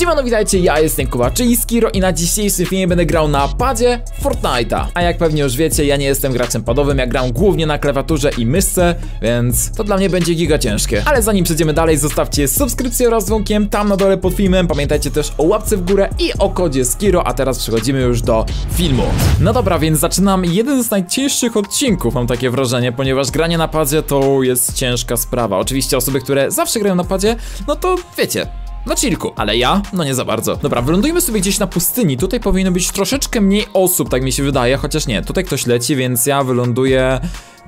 Siemano, witajcie, ja jestem Kuba, czyli Skiro i na dzisiejszym filmie będę grał na padzie Fortnite'a. A jak pewnie już wiecie, ja nie jestem graczem padowym, ja gram głównie na klawiaturze i myszce, więc to dla mnie będzie giga ciężkie. Ale zanim przejdziemy dalej, zostawcie subskrypcję oraz dzwonkiem tam na dole pod filmem. Pamiętajcie też o łapce w górę i o kodzie Skiro, a teraz przechodzimy już do filmu. No dobra, więc zaczynam jeden z najcięższych odcinków, mam takie wrażenie, ponieważ granie na padzie to jest ciężka sprawa. Oczywiście osoby, które zawsze grają na padzie, no to wiecie, na chillku, ale ja? No nie za bardzo. Dobra, wylądujmy sobie gdzieś na pustyni. Tutaj powinno być troszeczkę mniej osób, tak mi się wydaje, chociaż nie. Tutaj ktoś leci, więc ja wyląduję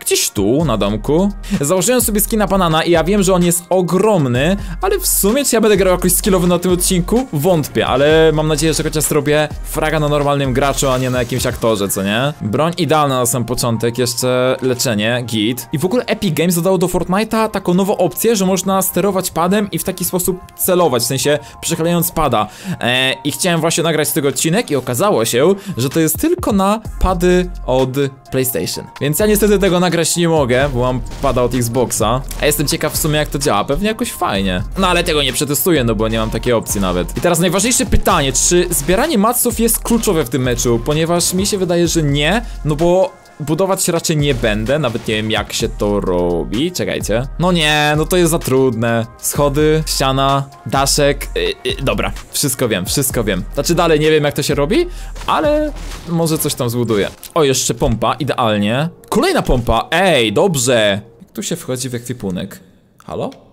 gdzieś tu, na domku. Założyłem sobie skina banana i ja wiem, że on jest ogromny, ale w sumie czy ja będę grał jakoś skillowy na tym odcinku? Wątpię, ale mam nadzieję, że chociaż zrobię fraga na normalnym graczu, a nie na jakimś aktorze, co nie? Broń idealna na sam początek, jeszcze leczenie, git. I w ogóle Epic Games dodało do Fortnite'a taką nową opcję, że można sterować padem i w taki sposób celować, w sensie przechylając pada. Eee, I chciałem właśnie nagrać tego odcinek i okazało się, że to jest tylko na pady od PlayStation. Więc ja niestety tego nagrać nie mogę, bo mam pada od Xboxa. A jestem ciekaw w sumie jak to działa, pewnie jakoś fajnie. No ale tego nie przetestuję, no bo nie mam takiej opcji nawet. I teraz najważniejsze pytanie, czy zbieranie maców jest kluczowe w tym meczu? Ponieważ mi się wydaje, że nie, no bo budować raczej nie będę, nawet nie wiem jak się to robi. Czekajcie. No nie, no to jest za trudne. Schody, ściana, daszek. Yy, yy, dobra, wszystko wiem, wszystko wiem. Znaczy dalej nie wiem jak to się robi, ale może coś tam zbuduję. O, jeszcze pompa, idealnie. Kolejna pompa, ej, dobrze. Jak tu się wchodzi w ekwipunek? Halo?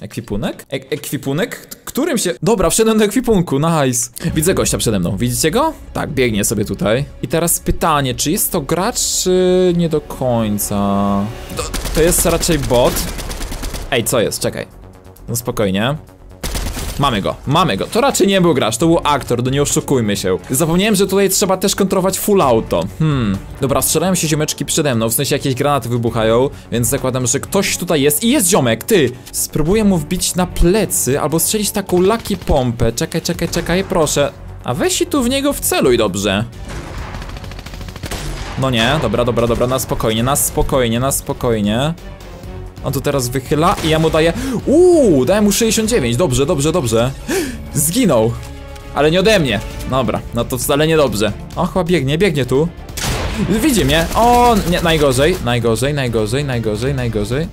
Ekwipunek? Ek ekwipunek? Którym się... Dobra, wszedłem do ekwipunku, nice. Widzę gościa przede mną, widzicie go? Tak, biegnie sobie tutaj. I teraz pytanie, czy jest to gracz, czy nie do końca? To, to jest raczej bot. Ej, co jest? Czekaj. No spokojnie. Mamy go, mamy go. To raczej nie był gracz, to był aktor, no nie oszukujmy się. Zapomniałem, że tutaj trzeba też kontrolować full auto. Hmm. Dobra, strzelają się ziomeczki przede mną, w sensie jakieś granaty wybuchają, więc zakładam, że ktoś tutaj jest i jest ziomek, ty! Spróbuję mu wbić na plecy albo strzelić taką lucky pompę. Czekaj, czekaj, czekaj, proszę. A weź i tu w niego wceluj dobrze. No nie, dobra, dobra, dobra, na spokojnie, na spokojnie, na spokojnie. On tu teraz wychyla i ja mu daję... Uuu, dałem mu 69, dobrze, dobrze, dobrze. Zginął. Ale nie ode mnie. Dobra, no to wcale nie dobrze. O, chyba biegnie, biegnie tu. Widzi mnie. O, nie, najgorzej, najgorzej, najgorzej, najgorzej, najgorzej.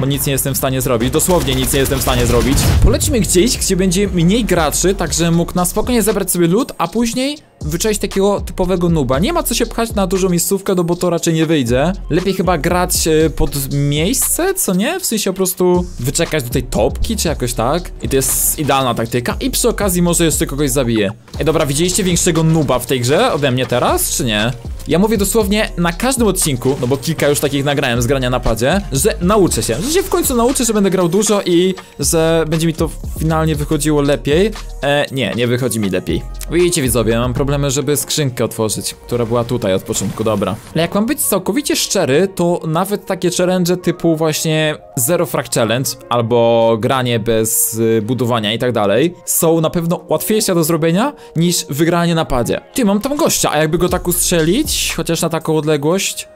Bo nic nie jestem w stanie zrobić, dosłownie nic nie jestem w stanie zrobić. Polecimy gdzieś, gdzie będzie mniej graczy, tak że mógł na spokojnie zebrać sobie lód, a później wyczaić takiego typowego nuba. Nie ma co się pchać na dużą miejscówkę, no bo to raczej nie wyjdzie. Lepiej chyba grać e, pod miejsce, co nie? W sensie po prostu wyczekać do tej topki, czy jakoś tak. I to jest idealna taktyka. I przy okazji może jeszcze kogoś zabije. Ej, dobra, widzieliście większego nuba w tej grze ode mnie teraz, czy nie? Ja mówię dosłownie na każdym odcinku, no bo kilka już takich nagrałem z grania na padzie, że nauczę się, że się w końcu nauczę, że będę grał dużo i że będzie mi to finalnie wychodziło lepiej. E, nie, nie wychodzi mi lepiej. Widzicie widzowie, mam problemy, żeby skrzynkę otworzyć, która była tutaj od początku, dobra. Ale jak mam być całkowicie szczery, to nawet takie challenge typu właśnie Zero Frag Challenge, albo granie bez y, budowania i tak dalej, są na pewno łatwiejsze do zrobienia niż wygranie na padzie. Ty, mam tam gościa, a jakby go tak ustrzelić, chociaż na taką odległość...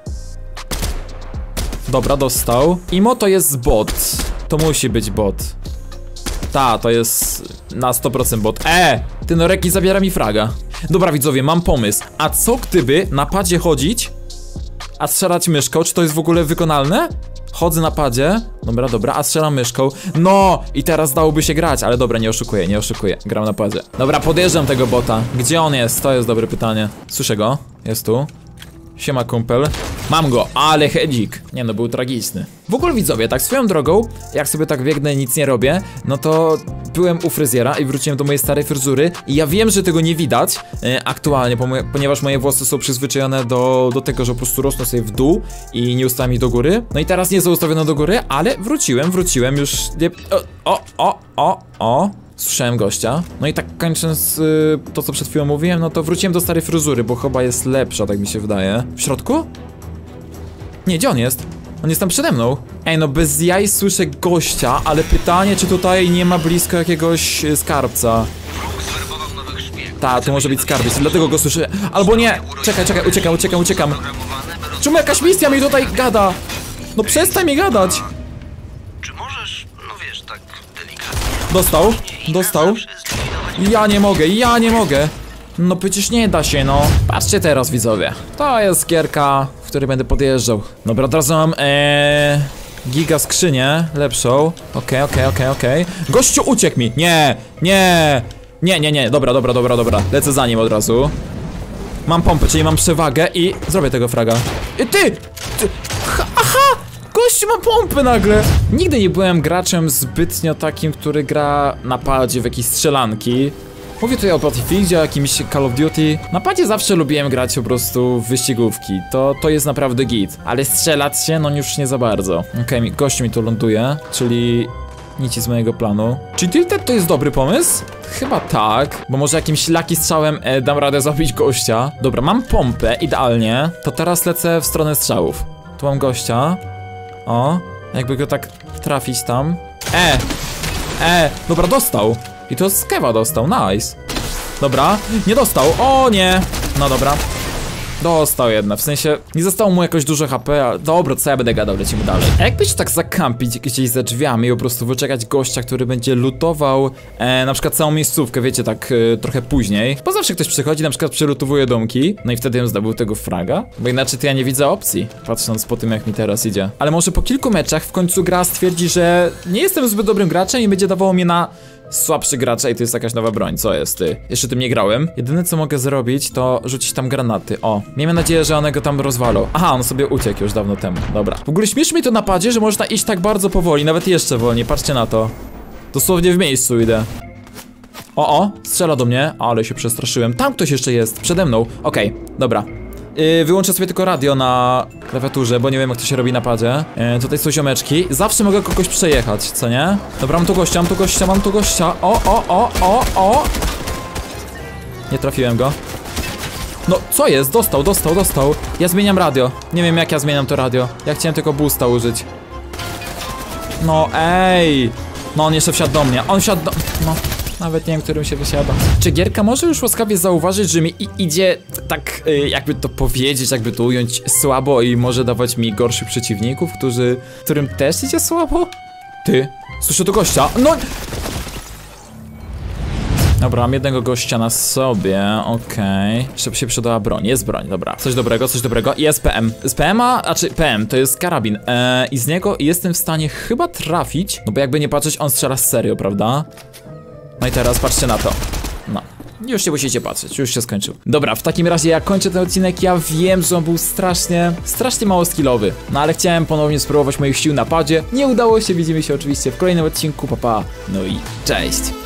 Dobra, dostał. Imo to jest bot. To musi być bot. Ta, to jest na 100% bot. E! Ten Reki zabiera mi fraga. Dobra widzowie, mam pomysł. A co gdyby na padzie chodzić, a strzelać myszką? Czy to jest w ogóle wykonalne? Chodzę na padzie. Dobra, dobra, a strzelam myszką. No! I teraz dałoby się grać, ale dobra, nie oszukuję, nie oszukuję. Gram na padzie. Dobra, podjeżdżam tego bota. Gdzie on jest? To jest dobre pytanie. Słyszę go. Jest tu. Siema kumpel. Mam go, ale hedzik. Nie no, był tragiczny. W ogóle widzowie, tak swoją drogą, jak sobie tak biegnę i nic nie robię, no to byłem u fryzjera i wróciłem do mojej starej fryzury i ja wiem, że tego nie widać e, aktualnie, ponieważ moje włosy są przyzwyczajone do, do tego, że po prostu rosną sobie w dół i nie ustami do góry. No i teraz nie są ustawione do góry, ale wróciłem, wróciłem już... Nie, o, o, o, o. Słyszałem gościa. No i tak kończąc y, to, co przed chwilą mówiłem, no to wróciłem do starej fryzury, bo chyba jest lepsza, tak mi się wydaje. W środku? Nie, gdzie on jest? On jest tam przede mną. Ej, no bez jaj słyszę gościa, ale pytanie, czy tutaj nie ma blisko jakiegoś y, skarbca. Ta, to może być skarbiec, dlatego go słyszę. Albo nie! Czekaj, czekaj, uciekam, uciekam, uciekam. Czemu jakaś misja mi tutaj gada? No przestań mi gadać! Dostał, dostał. Ja nie mogę, ja nie mogę. No przecież nie da się, no. Patrzcie teraz, widzowie. To jest gierka, w której będę podjeżdżał. Dobra, teraz mam, ee, giga skrzynię, lepszą. Okej, okej, okej, okej. Gościu uciekł mi. Nie, nie, nie, nie, nie. Dobra, dobra, dobra, dobra. Lecę za nim od razu. Mam pompę, czyli mam przewagę i zrobię tego fraga. I ty! ty! Gościu ma pompę nagle! Nigdy nie byłem graczem zbytnio takim, który gra na padzie w jakieś strzelanki. Mówię tutaj o Battlefieldzie, jakimś Call of Duty. Na padzie zawsze lubiłem grać po prostu w wyścigówki. To, to jest naprawdę git. Ale strzelać się, no już nie za bardzo. Okej, okay, gość mi tu ląduje, czyli nic z mojego planu. Czy Tilted to jest dobry pomysł? Chyba tak, bo może jakimś laki strzałem e, dam radę zabić gościa. Dobra, mam pompę, idealnie. To teraz lecę w stronę strzałów. Tu mam gościa. O, jakby go tak trafić tam. E! E! Dobra, dostał. I to z kewa dostał, nice. Dobra, nie dostał. O nie! No dobra. Dostał jedna, w sensie nie zostało mu jakoś dużo HP, ale dobra, co ja będę gadał, lecimy dalej. A jakbyś tak zakampić gdzieś za drzwiami i po prostu wyczekać gościa, który będzie lutował e, na przykład całą miejscówkę, wiecie, tak e, trochę później. Bo zawsze ktoś przychodzi, na przykład przelutowuje domki, no i wtedy bym zdobył tego fraga, bo inaczej to ja nie widzę opcji, patrząc po tym jak mi teraz idzie. Ale może po kilku meczach w końcu gra stwierdzi, że nie jestem zbyt dobrym graczem i będzie dawało mnie na słabszy gracz i to jest jakaś nowa broń, co jest ty? Jeszcze tym nie grałem. Jedyne co mogę zrobić to rzucić tam granaty, o. Miejmy nadzieję, że one go tam rozwalą. Aha, on sobie uciekł już dawno temu, dobra. W ogóle śmiesz mi to napadzie, że można iść tak bardzo powoli, nawet jeszcze wolniej, patrzcie na to. Dosłownie w miejscu idę. O, o, strzela do mnie, ale się przestraszyłem. Tam ktoś jeszcze jest, przede mną. Okej, okay, dobra. Yy, wyłączę sobie tylko radio na klawiaturze, bo nie wiem jak to się robi na padzie. Yy, tutaj są ziomeczki. Zawsze mogę kogoś przejechać, co nie? Dobra, mam tu gościa, mam tu gościa, mam tu gościa. O, o, o, o, o! Nie trafiłem go. No, co jest? Dostał, dostał, dostał. Ja zmieniam radio. Nie wiem jak ja zmieniam to radio. Ja chciałem tylko boosta użyć. No, ej! No, on jeszcze wsiadł do mnie. On wsiadł do... No. Nawet nie wiem, którym się wysiada. Czy gierka może już łaskawie zauważyć, że mi idzie tak, y, jakby to powiedzieć, jakby to ująć słabo i może dawać mi gorszych przeciwników, którzy, którym też idzie słabo? Ty, słyszę tu gościa. No! Dobra, mam jednego gościa na sobie, okej. Okay. Jeszcze się przydała broń, jest broń, dobra. Coś dobrego, coś dobrego. Jest PM. Z PM-a, znaczy PM, to jest karabin. Eee, I z niego jestem w stanie chyba trafić, no bo jakby nie patrzeć, on strzela serio, prawda? No i teraz patrzcie na to. No. Już nie musicie patrzeć, już się skończył. Dobra, w takim razie ja kończę ten odcinek, ja wiem, że on był strasznie, strasznie mało skillowy. No ale chciałem ponownie spróbować moich sił na padzie. Nie udało się, widzimy się oczywiście w kolejnym odcinku, papa. Pa. No i cześć.